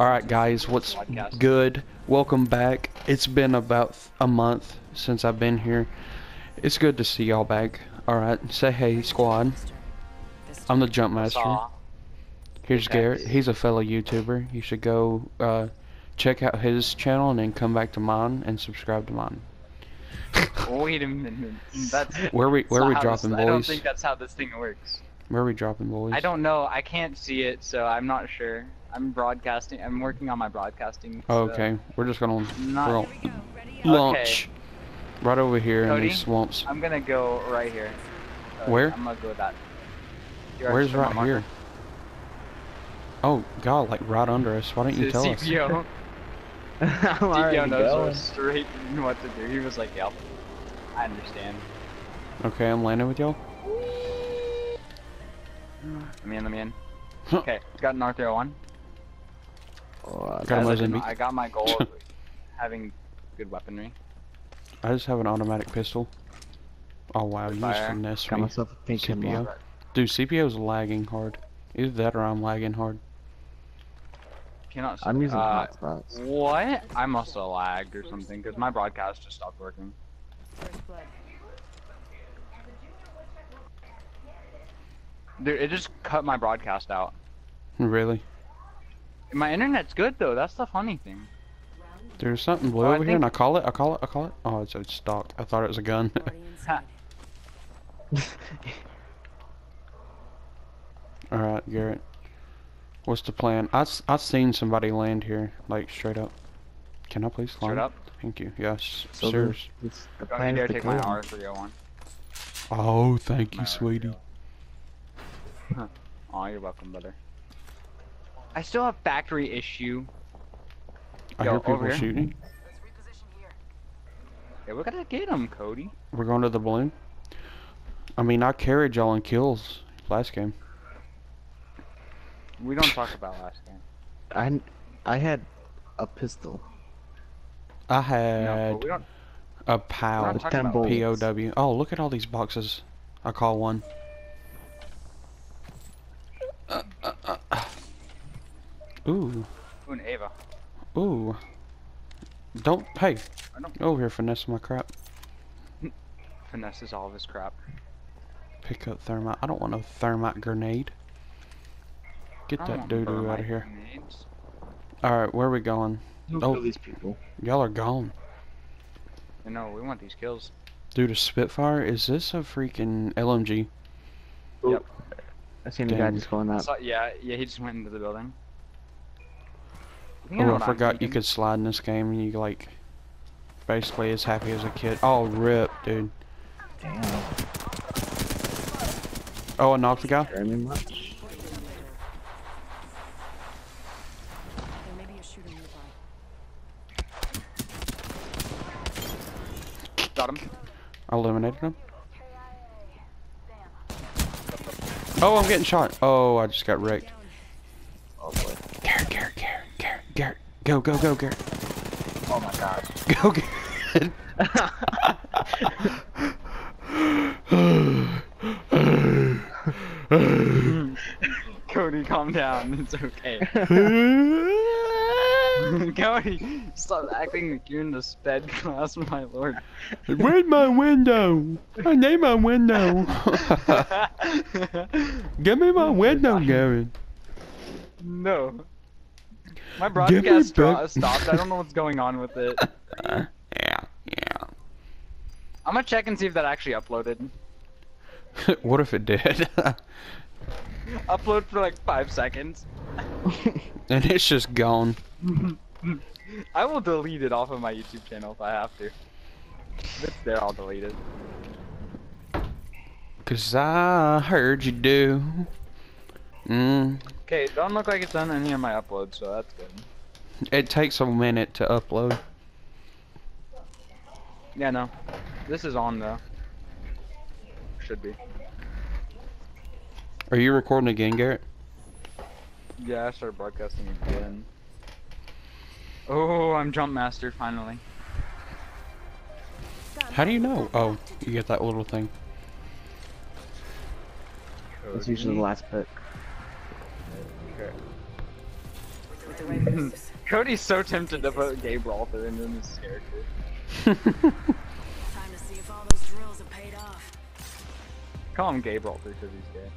Alright guys, what's Podcast. good? Welcome back. It's been about a month since I've been here. It's good to see y'all back. Alright, say hey squad. I'm the jump master. Here's Garrett. He's a fellow YouTuber. You should go uh, check out his channel and then come back to mine and subscribe to mine. Wait a minute. That's Where we where we dropping this, I don't think that's how this thing works. Where we dropping boys? I don't know. I can't see it, so I'm not sure. I'm broadcasting. I'm working on my broadcasting. Oh, so okay. We're just gonna Not- we're gonna launch right over here in these swamps. I'm gonna go right here. Where? I'm gonna go with that. Here, I Where's just put right marker. here? Oh God, like right under us. Why don't you The tell us? CPO. I'm already CPO knows going. straight what to do. He was like, "Yep, I understand." Okay, I'm landing with y'all. Let me in. Let me in. Okay, got an R301. Oh, I Got a I, it. I got my goal of having good weaponry. I just have an automatic pistol. Oh wow, you just Fire. finesse Got me. myself a pink CPO. Hemlock. Dude, CPO's lagging hard. Either that or I'm lagging hard. Cannot. I'm using uh, hotspots. What? I must have lagged or something because my broadcast just stopped working. Dude, it just cut my broadcast out. Really? My internet's good though. That's the funny thing. There's something blue Oh, I over here, and I call it. I call it. I call it. Oh, it's a stock. I thought it was a gun. All right, Garrett. What's the plan? I s- I seen somebody land here, like straight up. Can I please climb? Straight up. Thank you. Yes, So the, it's, the plan you is to take my. R301. Oh, thank you, My sweetie. Oh, you're welcome, brother. I still have factory issue. I Yo, hear over people here. shooting. Yeah, we gotta get them, Cody. We're going to the balloon. I mean, I carried y'all in kills last game. We don't talk about last game. I, I had a pistol. I had but a We're POW. ten POW. Oh, look at all these boxes. I call one. Uh, uh, uh, uh. Ooh, Ooh, and Ava. ooh. Don't, hey, I don't over here finesse my crap. finesses all of his crap. Pick up thermite. I don't want a thermite grenade. Get that want doo doo out thermite of here. Alright, where are we going? Don't Oh. kill these people. Y'all are gone. You know, we want these kills. Dude, a Spitfire? Is this a freaking LMG? Yep. I seen a guy just going up. So, yeah, yeah, he just went into the building. You Oh, I forgot you could slide in this game and you like basically as happy as a kid. Oh, rip, dude. Damn. Oh, I knocked the guy. Scare much. There may be a shooter nearby. Got him. I eliminated him. Oh, I'm getting shot. Oh, I just got wrecked. Oh boy. Garrett, Garrett, Garrett. Go, go, go, Garrett. Oh my god. Go, Garrett. Cody, calm down. It's okay. Cody, stop acting like you're in the sped class, my lord. Where's my window? I need my window. Give me my window, Garrett. no. My broadcast dro- stopped. I don't know what's going on with it. Uh, yeah, yeah. I'm gonna check and see if that actually uploaded. what if it did? Upload for like five seconds. and it's just gone. I will delete it off of my YouTube channel if I have to. If it's there, I'll delete it. Cause I heard you do. Mm. Okay, don't look like it's done any of my uploads, so that's good. It takes a minute to upload. Yeah, no. This is on though. Should be. Are you recording again, Garrett? Yeah, I started broadcasting again. Oh, I'm Jump Master finally. How do you know? Oh, you get that little thing. It's usually the last pick. The right moves. Cody's so tempted to put Gabraltar into his character. Time to see if all those drills have paid off. Call him Gabraltar because he's gay.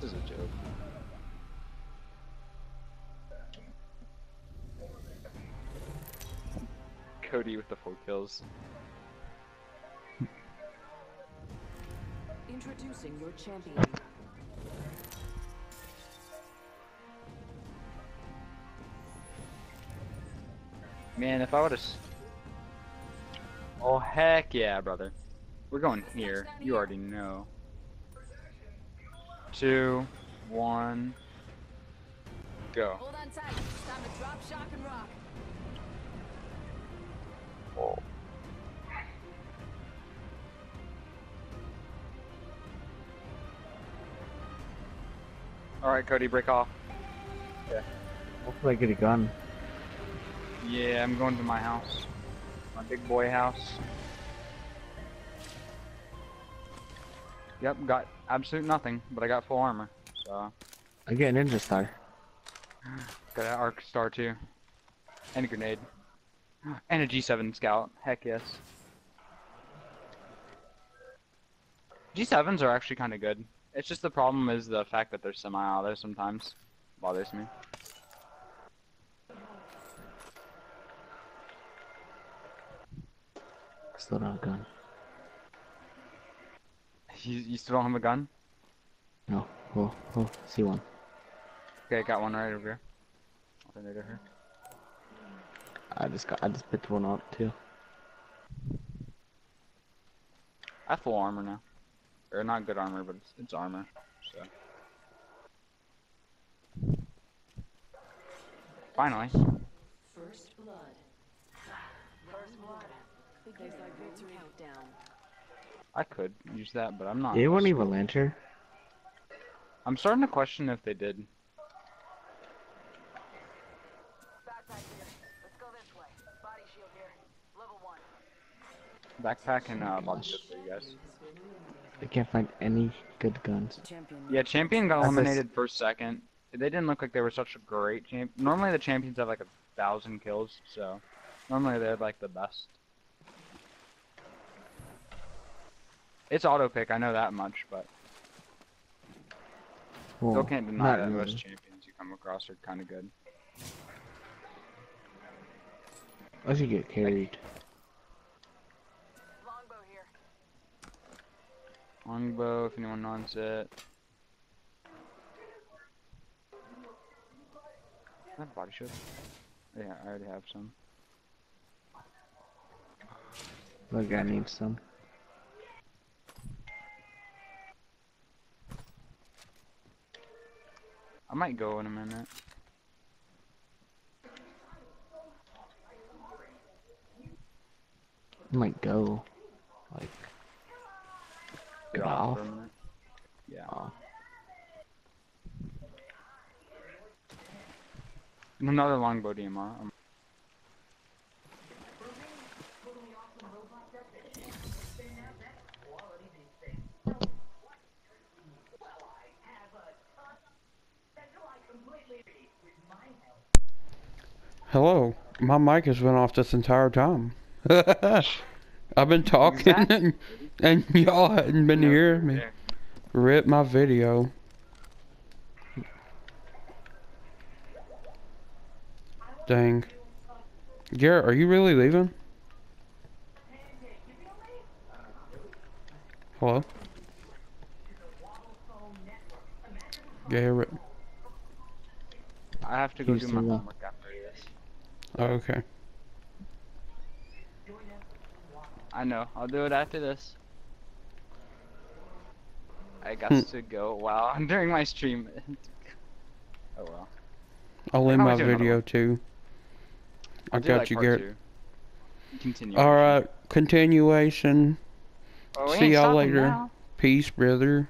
This is a joke. Cody with the four kills. Introducing your champion. Man, if I would've... Oh, heck yeah, brother. We're going here. You already know. Two, one, go. Hold on tight. Time to drop, shock, and rock. All right, Cody, break off. Yeah. Hopefully I get a gun. Yeah, I'm going to my house. My big boy house. Yep, got absolute nothing, but I got full armor. So, I get a ninja star. got an arc star too. And a grenade. And a G7 scout. Heck yes. G7s are actually kind of good. It's just the problem is the fact that they're semi-auto sometimes. Bothers me. Still not a gun. You, you still don't have a gun? No. Oh, oh, see one. Okay, I got one right over here. I'll send it to her. I just got. I just picked one up too. I have full armor now. Or not good armor, but it's, it's armor. So. Finally. I could use that, but I'm not. They weren't even lantern. I'm starting to question if they did. Backpack here. Let's go this way. Body shield here. Level one. Backpack and uh, body shield for you guys. I can't find any good guns. Champion. Yeah, champion got That's a s- eliminated first second. They didn't look like they were such a great champ. Normally the champions have like a thousand kills, so normally they're like the best. It's auto pick, I know that much, but Well, still can't deny that really. most champions you come across are kind of good. Unless you get carried. Longbow here. Longbow, if anyone wants it. Can I have body shield? Yeah, I already have some. Look, I need some. I might go in a minute. I might go. Like, Get off off. for a minute. Yeah. oh, Another longbow DMR. Um, Hello. My mic has been off this entire time. I've been talking Exactly. and, and y'all hadn't been hearing me. yeah. Rip my video. Dang. Garrett, are you really leaving? Hello? Garrett. I have to go He's do my still there. homework after this. Oh, okay. I know. I'll do it after this. I got Hmm. to go. Wow. During my stream. oh well. I'll end my might do another video too. I I'll got like, you, Garrett. Continue. Alright, continuation. Oh, See y'all later. now. Peace, brother.